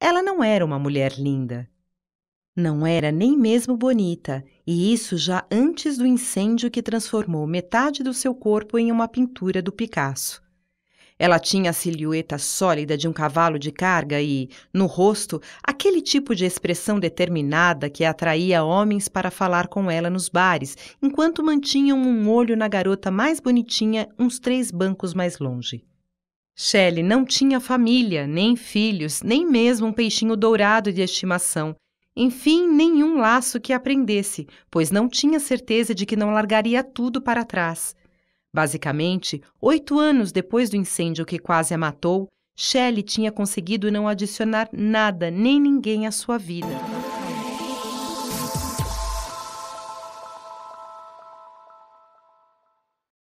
Ela não era uma mulher linda. Não era nem mesmo bonita, e isso já antes do incêndio que transformou metade do seu corpo em uma pintura do Picasso. Ela tinha a silhueta sólida de um cavalo de carga e, no rosto, aquele tipo de expressão determinada que atraía homens para falar com ela nos bares, enquanto mantinham um olho na garota mais bonitinha uns três bancos mais longe. Shelley não tinha família, nem filhos, nem mesmo um peixinho dourado de estimação. Enfim, nenhum laço que aprendesse, pois não tinha certeza de que não largaria tudo para trás. Basicamente, oito anos depois do incêndio que quase a matou, Shelley tinha conseguido não adicionar nada nem ninguém à sua vida.